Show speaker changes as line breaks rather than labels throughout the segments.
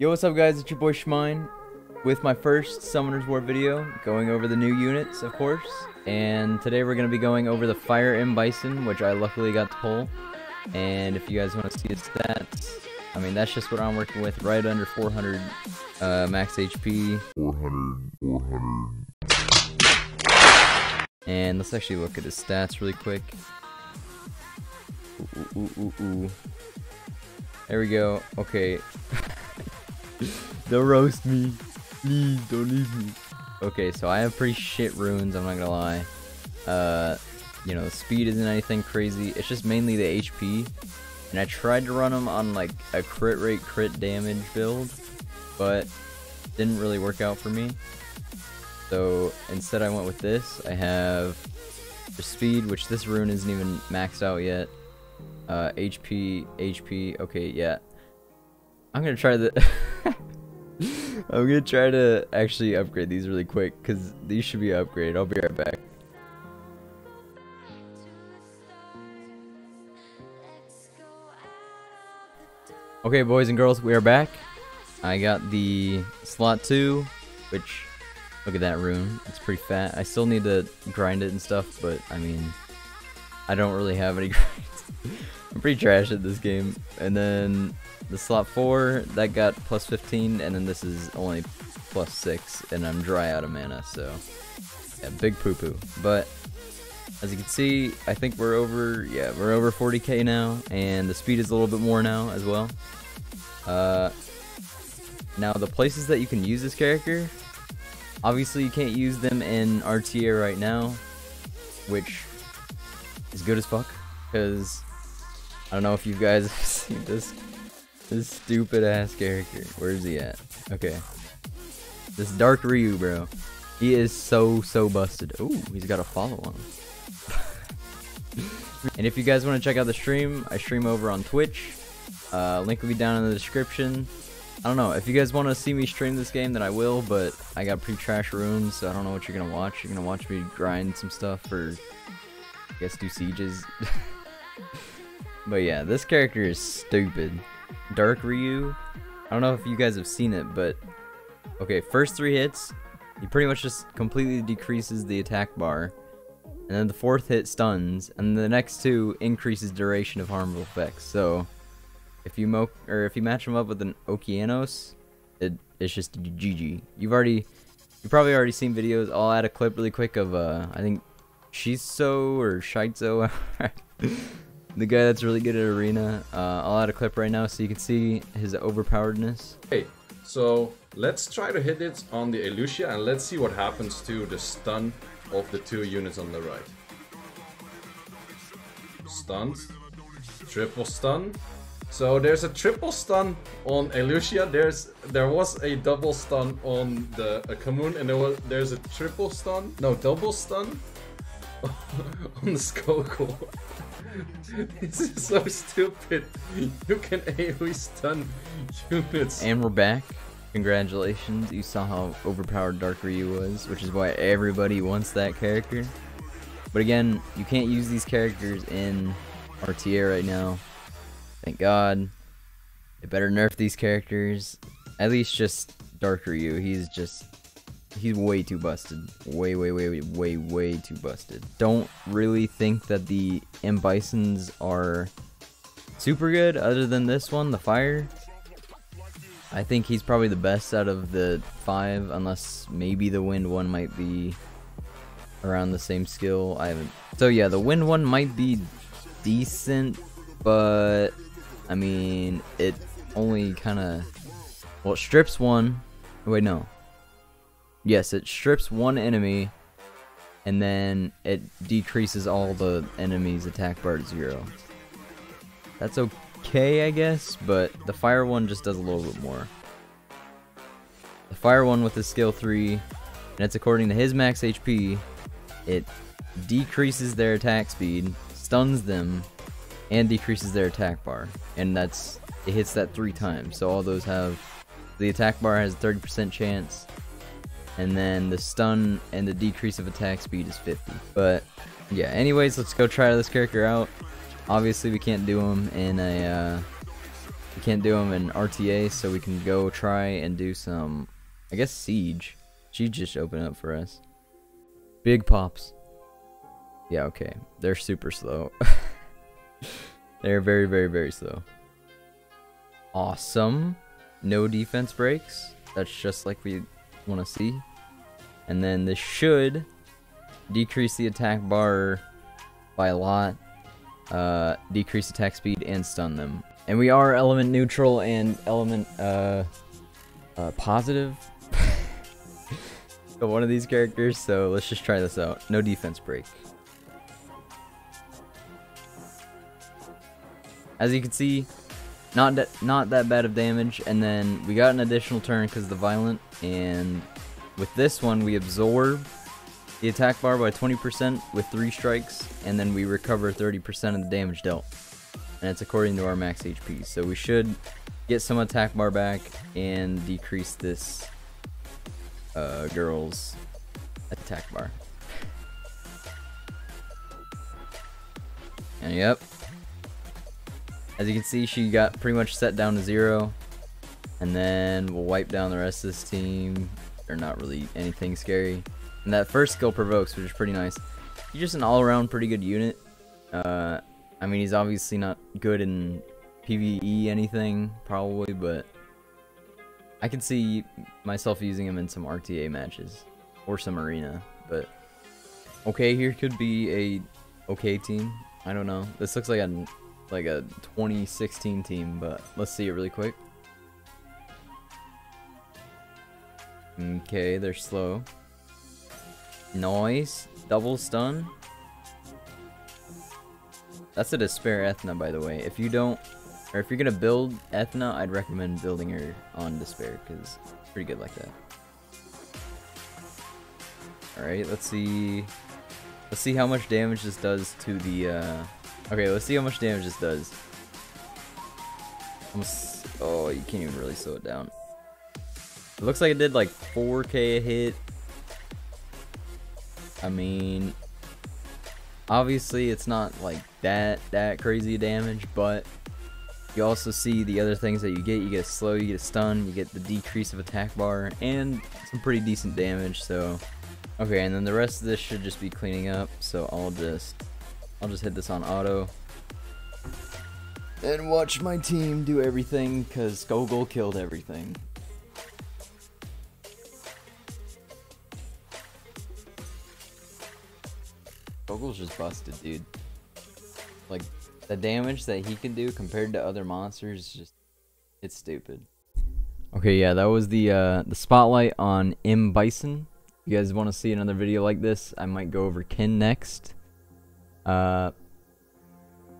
Yo, what's up guys, it's your boy Shmine with my first Summoner's War video, going over the new units, of course. And today we're going to be going over the Fire M Bison, which I luckily got to pull. And if you guys want to see his stats, I mean, that's just what I'm working with, right under 400 uh, max HP.
400, 400.
And let's actually look at his stats really quick. Ooh, ooh, ooh, ooh. There we go. Okay. don't roast me. Please, don't leave me. Okay, so I have pretty shit runes, I'm not gonna lie. Uh, you know, speed isn't anything crazy. It's just mainly the HP. And I tried to run them on like a crit rate, crit damage build, but didn't really work out for me. So instead I went with this. I have the speed, which this rune isn't even maxed out yet. Uh, HP, HP, okay, yeah. I'm gonna try the... I'm gonna try to actually upgrade these really quick, because these should be upgraded. I'll be right back. Okay, boys and girls, we are back. I got the slot 2, which, look at that rune. It's pretty fat. I still need to grind it and stuff, but, I mean, I don't really have any grinds. I'm pretty trash at this game. And then the slot 4, that got plus 15, and then this is only plus 6, and I'm dry out of mana, so, yeah, big poo-poo. But, as you can see, I think we're over, yeah, we're over 40k now, and the speed is a little bit more now as well. Uh, now, the places that you can use this character, obviously you can't use them in RTA right now, which is good as fuck, because I don't know if you guys have seen this, this stupid ass character. Where is he at? Okay. This Dark Ryu, bro. He is so, so busted. Oh, he's got a follow on and if you guys want to check out the stream, I stream over on Twitch. Uh, link will be down in the description. I don't know, if you guys want to see me stream this game, then I will, but I got pre-trash runes, so I don't know what you're going to watch. You're going to watch me grind some stuff for, I guess, do sieges. but yeah, this character is stupid. Dark Ryu, I don't know if you guys have seen it, but, okay, first three hits, he pretty much just completely decreases the attack bar and then the fourth hit stuns, and the next two increases duration of harmful effects. So, if you mo or if you match them up with an Okeanos, it it's just GG. You've already, you probably already seen videos. I'll add a clip really quick of uh, I think Shiso or Shizo, the guy that's really good at arena. Uh, I'll add a clip right now so you can see his overpoweredness.
Okay, so let's try to hit it on the Elucia and let's see what happens to the stun of the two units on the right. Stunned. Triple stun. So there's a triple stun on Elucia. There's there was a double stun on the Kamun, and there was there's a triple stun. No, double stun on the Skoko. this is so stupid. You can AoE stun units.
And we're back. Congratulations, you saw how overpowered Dark Ryu was, which is why everybody wants that character. But again, you can't use these characters in RTA right now. Thank God. They better nerf these characters. At least just Dark Ryu. He's just... He's way too busted. Way, way, way, way, way way too busted. Don't really think that the M Bisons are super good other than this one, the Fire. I think he's probably the best out of the five, unless maybe the wind one might be around the same skill. I haven't. So yeah, the wind one might be decent, but I mean, it only kind of well, strips one. Wait, no. Yes, it strips one enemy, and then it decreases all the enemies' attack bar to zero. That's okay okay, I guess, but the fire one just does a little bit more. The fire one with the skill 3, and it's according to his max HP, it decreases their attack speed, stuns them, and decreases their attack bar. And that's, it hits that three times. So all those have, the attack bar has 30% chance, and then the stun and the decrease of attack speed is 50. But yeah, anyways, let's go try this character out. Obviously, we can't do them in a uh, we can't do them in RTA, so we can go try and do some, I guess, Siege. She just opened up for us. Big pops. Yeah, okay. They're super slow. They're very, very, very slow. Awesome. No defense breaks. That's just like we want to see. And then this should decrease the attack bar by a lot. Uh, decrease attack speed and stun them. And we are element neutral and element uh, uh, positive. one of these characters, so let's just try this out. No defense break. As you can see, not not that bad of damage, and then we got an additional turn because the violent, and with this one we absorb the attack bar by 20% with 3 strikes, and then we recover 30% of the damage dealt. And it's according to our max HP, so we should get some attack bar back and decrease this uh, girl's attack bar. And yep, as you can see, she got pretty much set down to zero. And then we'll wipe down the rest of this team. They're not really anything scary. And that first skill provokes, which is pretty nice. He's just an all-around pretty good unit. Uh, I mean, he's obviously not good in PvE anything, probably, but I can see myself using him in some RTA matches or some arena. But okay, here could be a okay team. I don't know. This looks like a like a 2016 team, but let's see it really quick. Okay, they're slow. Noise, double stun. That's a Despair Ethna, by the way. If you don't, or if you're gonna build Ethna, I'd recommend building her on Despair, because it's pretty good like that. Alright, let's see. Let's see how much damage this does to the, uh, Okay, let's see how much damage this does. Oh, you can't even really slow it down. It looks like it did like 4k a hit. I mean, obviously it's not like that that crazy damage, but you also see the other things that you get. You get a slow, you get a stun, you get the decrease of attack bar, and some pretty decent damage. So, okay, and then the rest of this should just be cleaning up. So I'll just I'll just hit this on auto. And watch my team do everything, because Skogul killed everything. Skogul's just busted, dude. Like, the damage that he can do compared to other monsters just... It's stupid. Okay, yeah, that was the uh, the spotlight on M. Bison. You guys want to see another video like this? I might go over Ken next. Uh,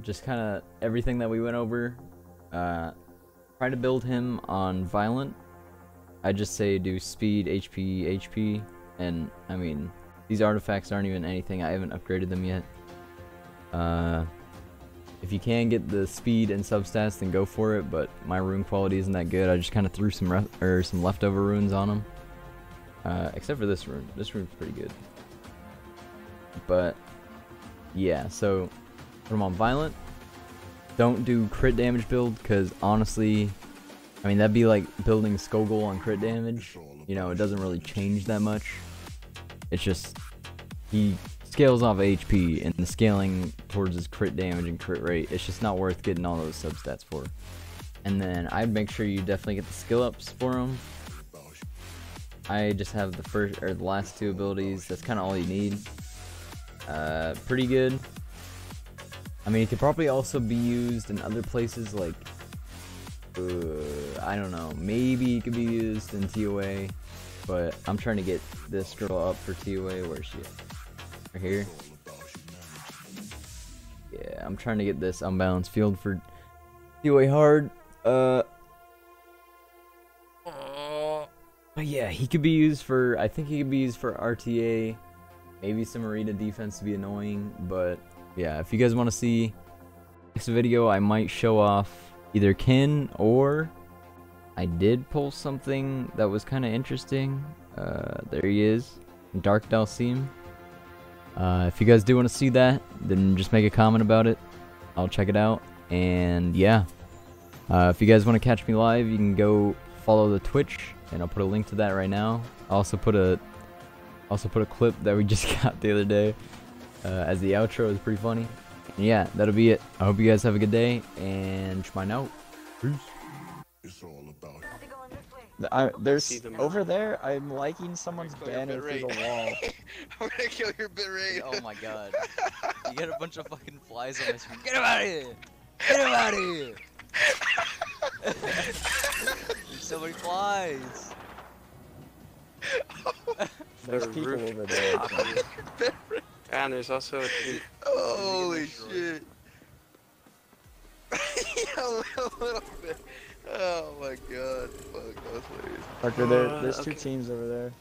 just kind of everything that we went over. Uh, try to build him on violent. I just say do speed, HP, HP, and I mean these artifacts aren't even anything. I haven't upgraded them yet. Uh, if you can get the speed and substats, then go for it. But my rune quality isn't that good. I just kind of threw some or some leftover runes on them. Uh, except for this rune. This rune's pretty good. But yeah, so them on violent. Don't do crit damage build, because honestly, I mean, that'd be like building Skogul on crit damage. You know, it doesn't really change that much. It's just, he scales off HP, and the scaling towards his crit damage and crit rate, it's just not worth getting all those substats for. And then I'd make sure you definitely get the skill ups for him. I just have the first, or the last two abilities, that's kind of all you need. Uh, pretty good. I mean, it could probably also be used in other places like, uh, I don't know, maybe it could be used in TOA, but I'm trying to get this girl up for TOA. Where's she at? Right here. Yeah, I'm trying to get this unbalanced field for TOA hard. Uh, but yeah, he could be used for, I think he could be used for RTA. Maybe some arena defense to be annoying, but yeah, if you guys want to see next video, I might show off either Ken or I did pull something that was kind of interesting. Uh, there he is, Dark Dhalsim. Uh, if you guys do want to see that, then just make a comment about it. I'll check it out. And yeah, Uh, if you guys want to catch me live, you can go follow the Twitch, and I'll put a link to that right now. I'll also put a also put a clip that we just got the other day uh, as the outro. Was pretty funny. And yeah, that'll be it. I hope you guys have a good day, and mine out. Peace.
It's all about
I, there's over there. I'm liking someone's banner through the wall.
I'm gonna kill your bitrate.
Oh my god. You get a bunch of fucking flies on my screen. Get him out of here! Get him out of here! There's so many flies.
There's
The
people
roof.
over there.
And there's also a. Holy shit. yeah, a little bit. Oh my god. Fuck, that was hilarious.
Parker, there,
Uh,
there's two teams over there.